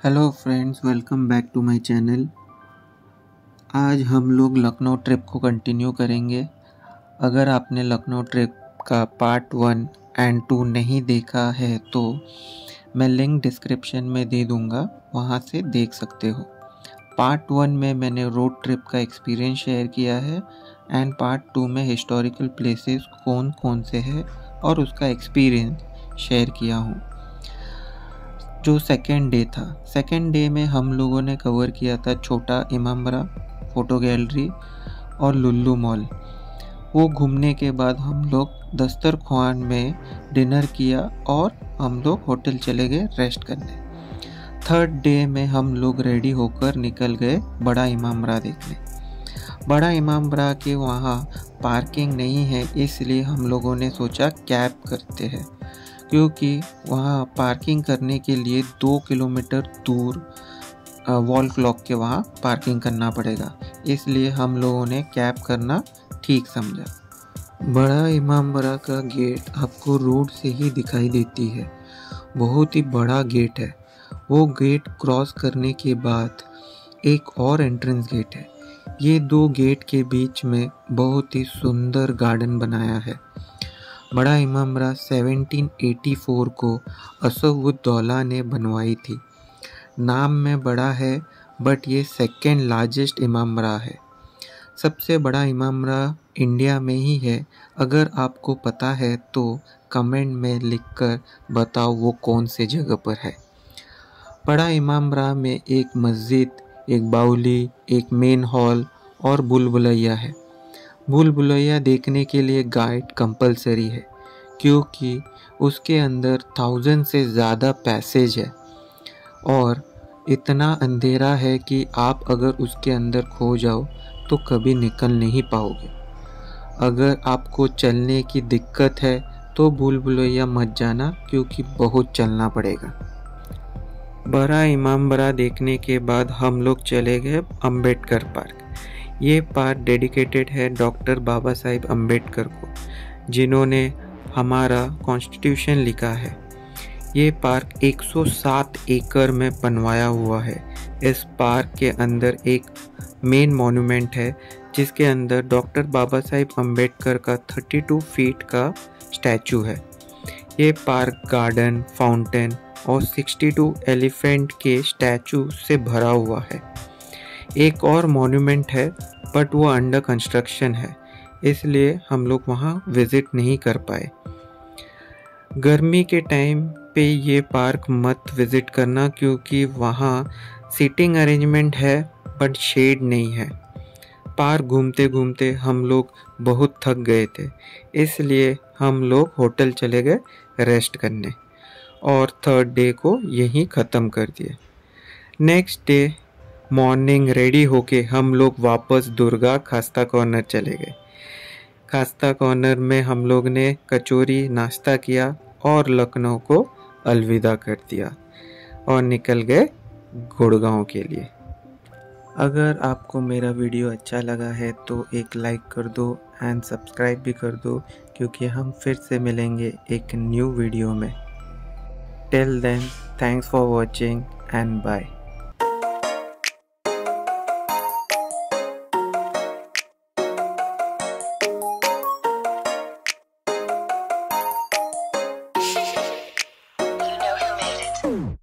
Hello friends welcome back to my channel आज हम लोग लखनऊ ट्रिप को कंटिन्यू करेंगे। अगर आपने लखनऊ ट्रिप का पार्ट वन एंड टू नहीं देखा है तो मैं लिंक डिस्क्रिप्शन में दे दूँगा, वहाँ से देख सकते हो। पार्ट वन में मैंने रोड ट्रिप का एक्सपीरियंस शेयर किया है एंड पार्ट टू में हिस्टोरिकल प्लेसेस कौन कौन से हैं और उसका एक्सपीरियंस शेयर किया हूँ। जो सेकेंड डे था। सेकेंड डे में हम लोगों ने कवर किया था छोटा इमामरा फ़ोटो गैलरी और लुल्लू मॉल वो घूमने के बाद हम लोग दस्तर खान में डिनर किया और हम लोग होटल चले गए रेस्ट करने। थर्ड डे में हम लोग रेडी होकर निकल गए बड़ा इमामरा देखने। बड़ा इमामरा के वहाँ पार्किंग नहीं है, इसलिए हम लोगों ने सोचा कैब करते हैं। क्योंकि वहाँ पार्किंग करने के लिए दो किलोमीटर दूर वॉल क्लॉक के वहाँ पार्किंग करना पड़ेगा। इसलिए हम लोगों ने कैब करना ठीक समझा। बड़ा इमामबड़ा का गेट आपको रोड से ही दिखाई देती है। बहुत ही बड़ा गेट है। वो गेट क्रॉस करने के बाद एक और एंट्रेंस गेट है। ये दो गेट के बीच में बहुत ही सुंदर गार्डन बनाया है। बड़ा इमामरा 1784 को असफुद्दौला ने बनवाई थी। नाम में बड़ा है बट ये सेकेंड लार्जेस्ट इमामरा है। सबसे बड़ा इमामरा इंडिया में ही है। अगर आपको पता है तो कमेंट में लिखकर बताओ वो कौन से जगह पर है। बड़ा इमामरा में एक मस्जिद, एक बाउली एक मेन हॉल और बुलबुलैया है। भूल भुलैया देखने के लिए गाइड कंपलसरी है, क्योंकि उसके अंदर थाउज़ेंड से ज़्यादा पैसेज है और इतना अंधेरा है कि आप अगर उसके अंदर खो जाओ तो कभी निकल नहीं पाओगे। अगर आपको चलने की दिक्कत है तो भूल भुलैया मत जाना, क्योंकि बहुत चलना पड़ेगा। बड़ा इमाम बड़ा देखने के बाद हम लोग चले गए अंबेडकर पार्क। ये पार्क डेडिकेटेड है डॉक्टर बाबा साहेब अंबेडकर को, जिन्होंने हमारा कॉन्स्टिट्यूशन लिखा है। ये पार्क 107 एकड़ में बनवाया हुआ है। इस पार्क के अंदर एक मेन मॉन्यूमेंट है, जिसके अंदर डॉक्टर बाबा साहेब अंबेडकर का 32 फीट का स्टैचू है। ये पार्क गार्डन फाउंटेन और 62 एलिफेंट के स्टैचू से भरा हुआ है। एक और मॉन्यूमेंट है बट वो अंडर कंस्ट्रक्शन है, इसलिए हम लोग वहाँ विज़िट नहीं कर पाए। गर्मी के टाइम पे ये पार्क मत विज़िट करना, क्योंकि वहाँ सीटिंग अरेंजमेंट है बट शेड नहीं है। पार्क घूमते घूमते हम लोग बहुत थक गए थे, इसलिए हम लोग होटल चले गए रेस्ट करने, और थर्ड डे को यहीं ख़त्म कर दिए। नेक्स्ट डे मॉर्निंग रेडी होके हम लोग वापस दुर्गा खास्ता कॉर्नर चले गए। खास्ता कॉर्नर में हम लोग ने कचौरी, नाश्ता किया और लखनऊ को अलविदा कर दिया और निकल गए गुड़गांव के लिए। अगर आपको मेरा वीडियो अच्छा लगा है तो एक लाइक कर दो एंड सब्सक्राइब भी कर दो क्योंकि हम फिर से मिलेंगे एक न्यू वीडियो में। Till then thanks for watching and bye Woo!